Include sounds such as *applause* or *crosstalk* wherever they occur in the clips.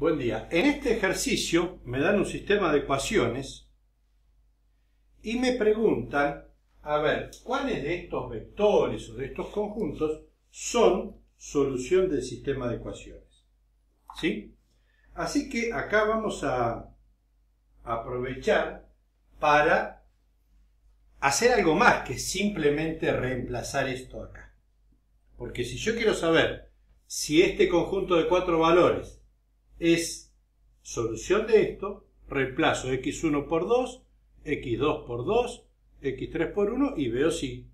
Buen día. En este ejercicio me dan un sistema de ecuaciones y me preguntan, a ver, ¿cuáles de estos vectores o de estos conjuntos son solución del sistema de ecuaciones? ¿Sí? Así que acá vamos a aprovechar para hacer algo más que simplemente reemplazar esto acá. Porque si yo quiero saber si este conjunto de cuatro valores es solución de esto, reemplazo x1 por 2, x2 por 2, x3 por 1 y veo si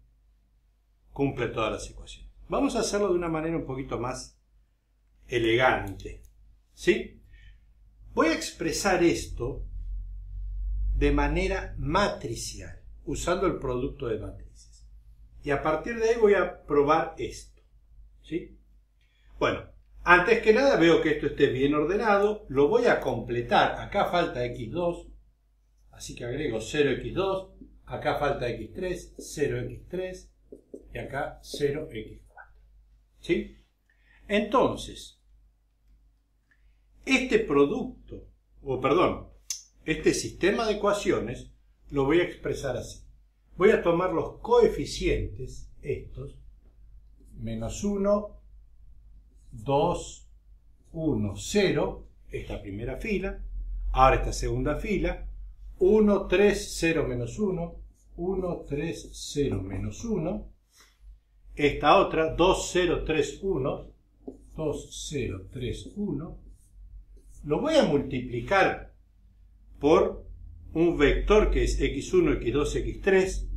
cumple todas las ecuaciones. Vamos a hacerlo de una manera un poquito más elegante. ¿Sí? Voy a expresar esto de manera matricial, usando el producto de matrices. Y a partir de ahí voy a probar esto. ¿Sí? Bueno, antes que nada veo que esto esté bien ordenado, lo voy a completar. Acá falta x2, así que agrego 0x2, acá falta x3, 0x3 y acá 0x4. ¿Sí? Entonces, este producto, o perdón, este sistema de ecuaciones lo voy a expresar así. Voy a tomar los coeficientes, estos, menos 1, 2, 1, 0, esta primera fila, ahora esta segunda fila, 1, 3, 0, menos 1, 1, 3, 0, menos 1, esta otra, 2, 0, 3, 1, 2, 0, 3, 1, lo voy a multiplicar por un vector que es x1, x2, x3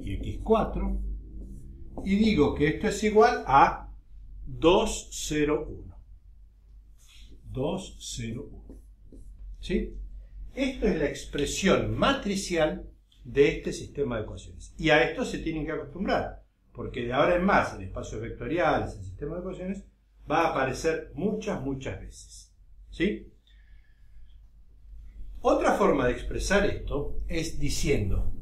y x4 y digo que esto es igual a 2, 0, 1. 2, 0, 1. ¿Sí? Esto es la expresión matricial de este sistema de ecuaciones. Y a esto se tienen que acostumbrar, porque de ahora en más en espacios vectoriales, el sistema de ecuaciones, va a aparecer muchas, muchas veces. ¿Sí? Otra forma de expresar esto es diciendo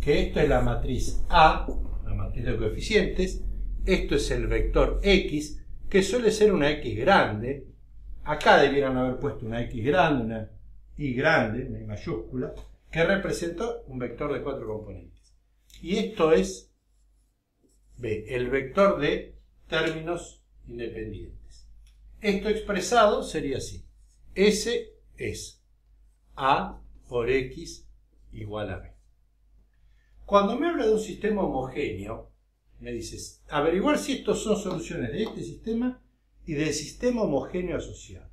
que esto es la matriz A, la matriz de coeficientes, esto es el vector X, que suele ser una X grande, acá debieran haber puesto una X grande, una Y grande, una Y mayúscula, que representa un vector de cuatro componentes. Y esto es B, el vector de términos independientes. Esto expresado sería así. S es A por X igual a B. Cuando me habla de un sistema homogéneo, me dices, averiguar si estos son soluciones de este sistema y del sistema homogéneo asociado.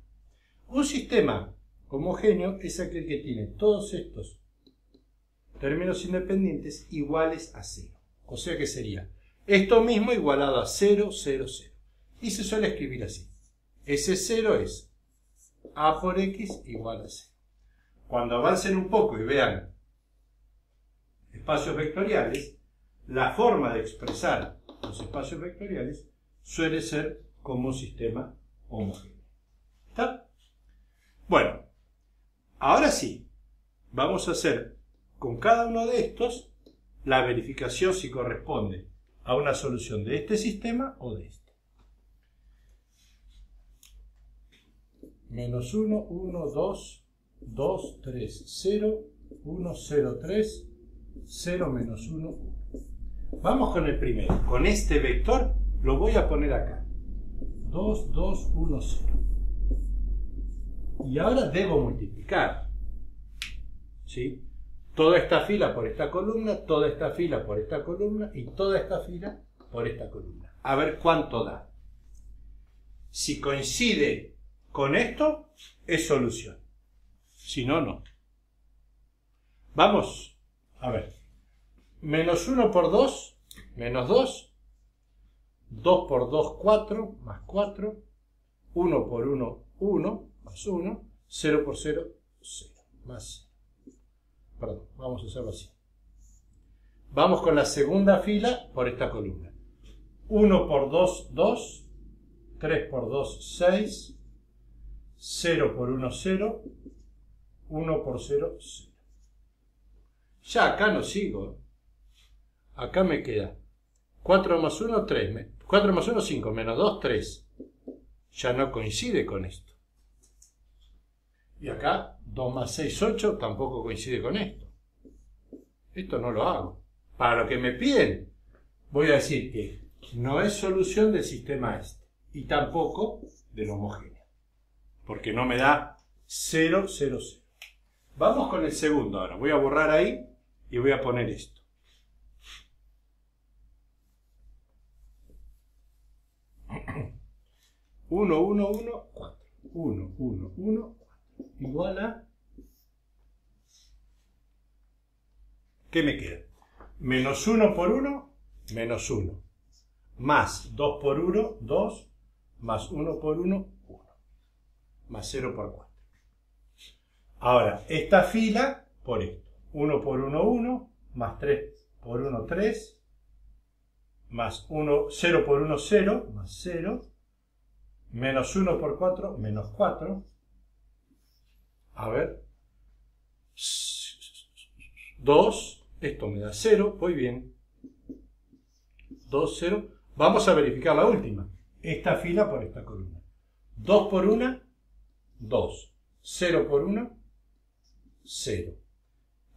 Un sistema homogéneo es aquel que tiene todos estos términos independientes iguales a cero. O sea que sería esto mismo igualado a 0, 0, 0 y se suele escribir así. Ese 0 es a por x igual a 0. Cuando avancen un poco y vean espacios vectoriales, la forma de expresar los espacios vectoriales suele ser como sistema homogéneo. ¿Está? Bueno, ahora sí, vamos a hacer con cada uno de estos la verificación si corresponde a una solución de este sistema o de este. menos 1, 1, 2, 2, 3, 0, 1, 0, 3, 0, menos 1, 1. Vamos con el primero. Con este vector lo voy a poner acá. 2, 2, 1, 0. Y ahora debo multiplicar. ¿Sí? Toda esta fila por esta columna, toda esta fila por esta columna y toda esta fila por esta columna. A ver cuánto da. Si coincide con esto es solución. Si no, no. Vamos. A ver. Menos 1 por 2, menos 2. 2 por 2, 4, más 4. 1 por 1, 1, más 1. 0 por 0, 0, más 0. Perdón, vamos a hacerlo así. Vamos con la segunda fila por esta columna. 1 por 2, 2. 3 por 2, 6. 0 por 1, 0, 1 por 0, 0. Ya acá no sigo. Acá me queda 4 más 1, 3. 4 más 1, 5. Menos 2, 3. ya no coincide con esto. Y acá 2 más 6, 8 tampoco coincide con esto. Esto no lo hago. Para lo que me piden, voy a decir que no es solución del sistema este. Y tampoco del homogéneo. Porque no me da 0, 0, 0. Vamos con el segundo ahora. Voy a borrar ahí y voy a poner esto. 1, 1, 1, 4. 1, 1, 1, 4. Igual a... ¿Qué me queda? Menos 1 por 1, menos 1. Más 2 por 1, 2. Más 1 por 1, 1. Más 0 por 4. Ahora, esta fila por esto. 1 por 1, 1. Más 3 por 1, 3. Más 1, 0 por 1, 0. Más 0 menos 1 por 4, menos 4. A ver. 2, esto me da 0, voy bien. 2, 0. Vamos a verificar la última. Esta fila por esta columna. 2 por 1, 2. 0 por 1, 0.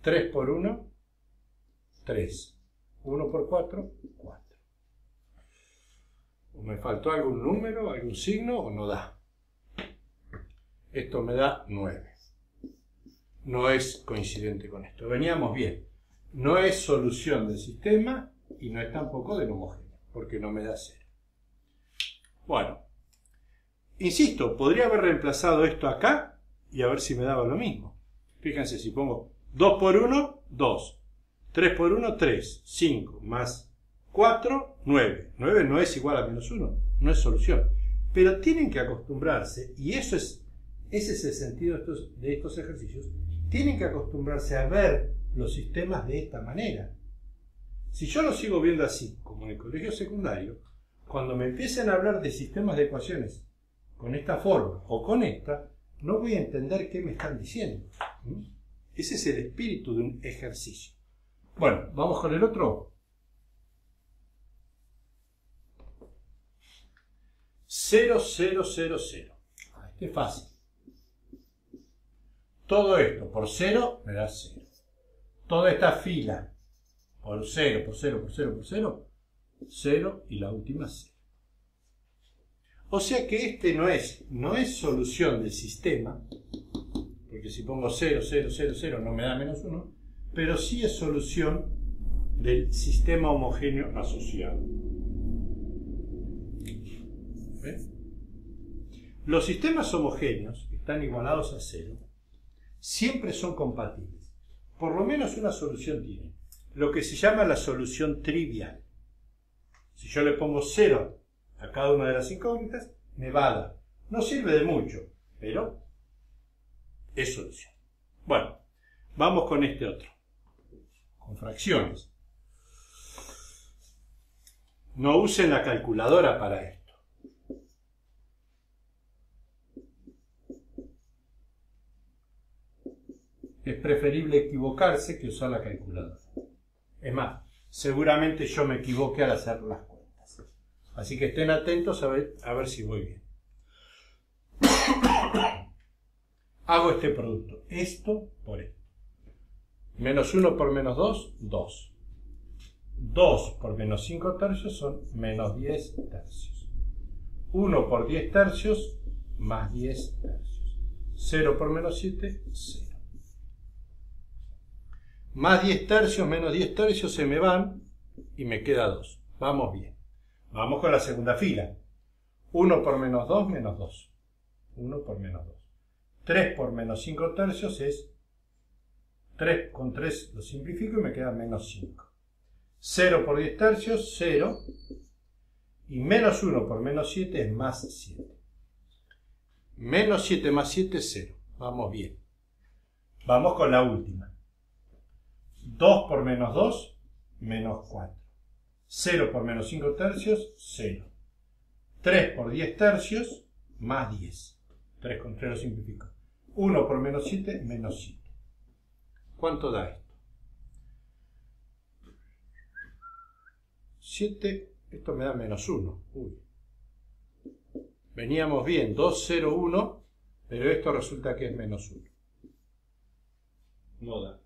3 por 1, 3. 1 por 4, 4 me faltó algún número, algún signo o no da. Esto me da 9. No es coincidente con esto. Veníamos bien. No es solución del sistema y no es tampoco del homogéneo, porque no me da 0. Bueno, insisto, podría haber reemplazado esto acá y a ver si me daba lo mismo. Fíjense, si pongo 2 por 1, 2. 3 por 1, 3. 5 más 4, 9. 9 no es igual a menos 1, no es solución. Pero tienen que acostumbrarse, y eso es, ese es el sentido de estos, de estos ejercicios, tienen que acostumbrarse a ver los sistemas de esta manera. Si yo lo sigo viendo así, como en el colegio secundario, cuando me empiecen a hablar de sistemas de ecuaciones con esta forma o con esta, no voy a entender qué me están diciendo. ¿Mm? Ese es el espíritu de un ejercicio. Bueno, vamos con el otro. 0, 0, 0, 0. Este es fácil. Todo esto por 0 me da 0. Toda esta fila por 0, por 0, por 0, por 0, 0 y la última 0. O sea que este no es, no es solución del sistema, porque si pongo 0, 0, 0, 0 no me da menos 1, pero sí es solución del sistema homogéneo asociado. Los sistemas homogéneos, que están igualados a cero, siempre son compatibles. Por lo menos una solución tiene. Lo que se llama la solución trivial. Si yo le pongo cero a cada una de las incógnitas, me va a dar. No sirve de mucho, pero es solución. Bueno, vamos con este otro. Con fracciones. No usen la calculadora para esto. es preferible equivocarse que usar la calculadora. Es más, seguramente yo me equivoqué al hacer las cuentas. Así que estén atentos a ver, a ver si voy bien. Hago este producto. Esto por esto. Menos 1 por menos 2, 2. 2 por menos 5 tercios son menos 10 tercios. 1 por 10 tercios, más 10 tercios. 0 por menos 7, 0. Más 10 tercios menos 10 tercios se me van y me queda 2. Vamos bien. Vamos con la segunda fila. 1 por menos 2 menos 2. 1 por menos 2. 3 por menos 5 tercios es 3 con 3 lo simplifico y me queda menos 5. 0 por 10 tercios, 0. Y menos 1 por menos 7 es más 7. Menos 7 más 7 es 0. Vamos bien. Vamos con la última. 2 por menos 2, menos 4. 0 por menos 5 tercios, 0. 3 por 10 tercios, más 10. 3 con 3 lo simplifico. 1 por menos 7, menos 7. ¿Cuánto da esto? 7, esto me da menos 1. Uy. Veníamos bien, 2, 0, 1, pero esto resulta que es menos 1. No da.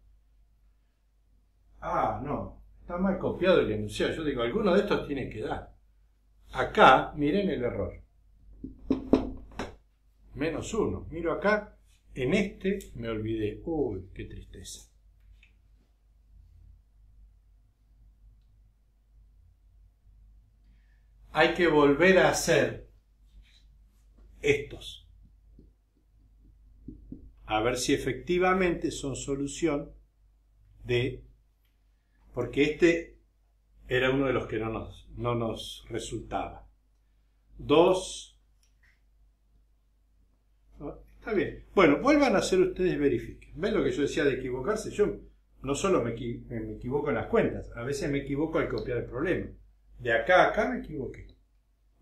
Ah, no, está mal copiado el enunciado. Yo digo, alguno de estos tiene que dar. Acá, miren el error. Menos 1. Miro acá, en este me olvidé. Uy, qué tristeza. Hay que volver a hacer estos. A ver si efectivamente son solución de... Porque este era uno de los que no nos, no nos resultaba. Dos. Está bien. Bueno, vuelvan a hacer ustedes, verifiquen. ¿Ven lo que yo decía de equivocarse? Yo no solo me, me equivoco en las cuentas, a veces me equivoco al copiar el problema. De acá a acá me equivoqué.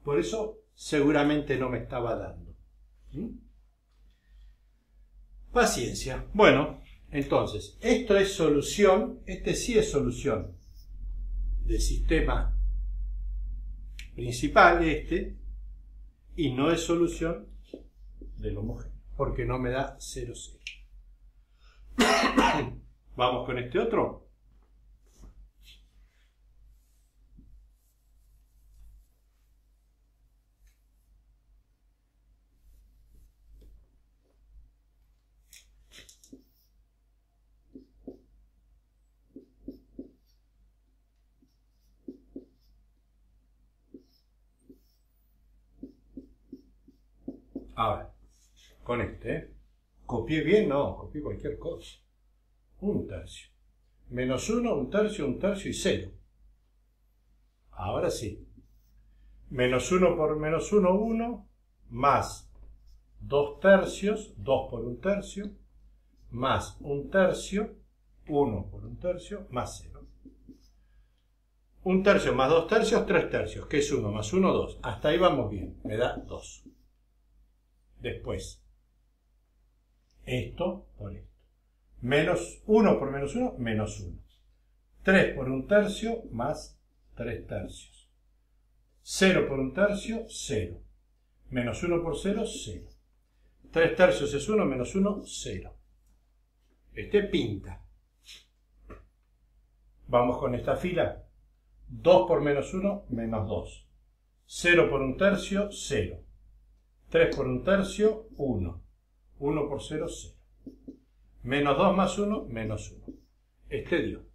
Por eso seguramente no me estaba dando. Paciencia. Bueno, entonces, esto es solución, este sí es solución del sistema principal, este, y no es solución del homogéneo, porque no me da 0, 0. *coughs* Vamos con este otro. Con este, ¿eh? ¿Copié bien? No, copié cualquier cosa. Un tercio. Menos uno, un tercio, un tercio y cero. Ahora sí. Menos uno por menos uno, uno, más dos tercios, dos por un tercio, más un tercio, uno por un tercio, más cero. Un tercio más dos tercios, tres tercios, que es uno más uno, dos. Hasta ahí vamos bien, me da dos. Después, esto por esto. Menos 1 por menos 1, menos 1. 3 por un tercio más 3 tercios. 0 por un tercio, 0. Menos 1 por 0, 0. 3 tercios es 1, menos 1, 0. Este pinta. Vamos con esta fila. 2 por menos 1, menos 2. 0 por un tercio, 0. 3 por un tercio, 1. 1 por 0, 0. Menos 2 más 1, menos 1. Este dio.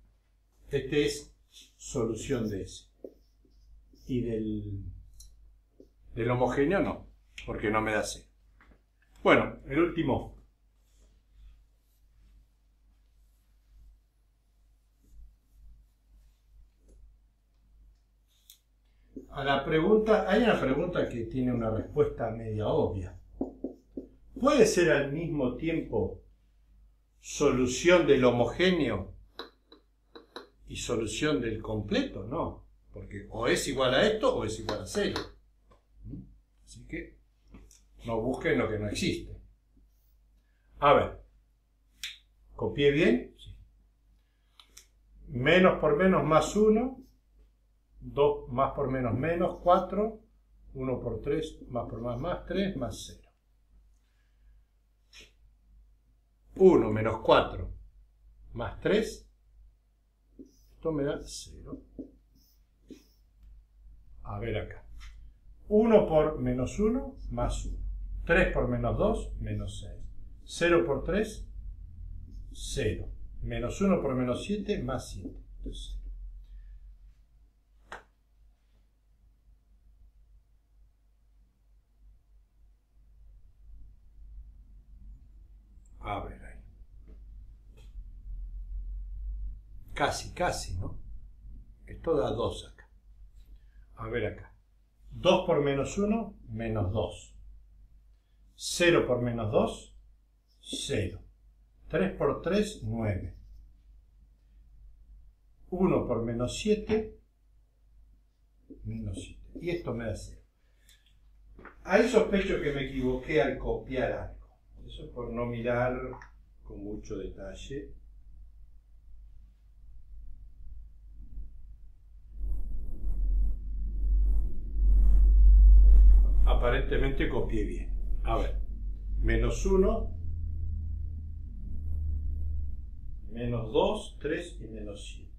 Este es solución de ese. Y del, del homogéneo no, porque no me da C. Bueno, el último. a la pregunta, hay una pregunta que tiene una respuesta media obvia. ¿Puede ser al mismo tiempo solución del homogéneo y solución del completo? No, porque o es igual a esto o es igual a cero. Así que no busquen lo que no existe. A ver, ¿copié bien? Menos por menos más 1 2 más por menos menos 4, 1 por 3 más por más más 3 más 0. 1 menos 4 más 3, esto me da 0. A ver acá. 1 por menos 1 más 1. 3 por menos 2 menos 6. 0 por 3, 0. Menos 1 por menos 7 más 7. Entonces, A ver ahí. Casi, casi, ¿no? Esto da 2 acá. A ver acá. 2 por menos 1, menos 2. 0 por menos 2, 0. 3 por 3, 9. 1 por menos 7, menos 7. Y esto me da 0. Ahí sospecho que me equivoqué al copiar algo. Eso por no mirar con mucho detalle. Aparentemente copié bien. A ver, menos 1, menos 2, 3 y menos 7.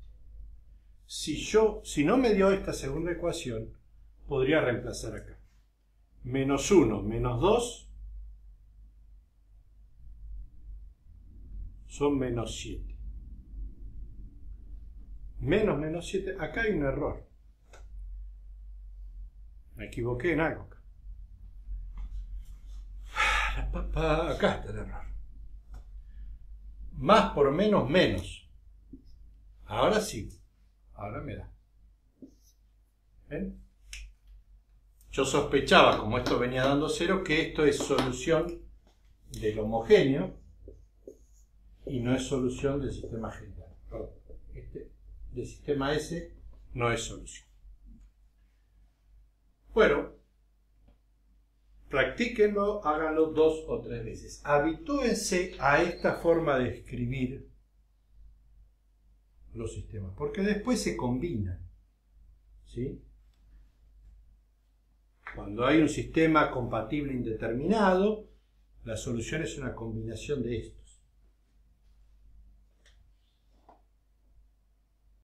Si si no me dio esta segunda ecuación, podría reemplazar acá. Menos 1, menos 2 son menos 7. Menos menos 7, acá hay un error. Me equivoqué en algo. Acá está el error. Más por menos, menos. Ahora sí. Ahora me da. ¿Ven? Yo sospechaba, como esto venía dando cero, que esto es solución del homogéneo y no es solución del sistema general. Este, del sistema S no es solución. Bueno, practíquenlo, háganlo dos o tres veces. Habitúense a esta forma de escribir los sistemas, porque después se combinan. ¿sí? Cuando hay un sistema compatible indeterminado, la solución es una combinación de esto.